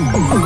Oh.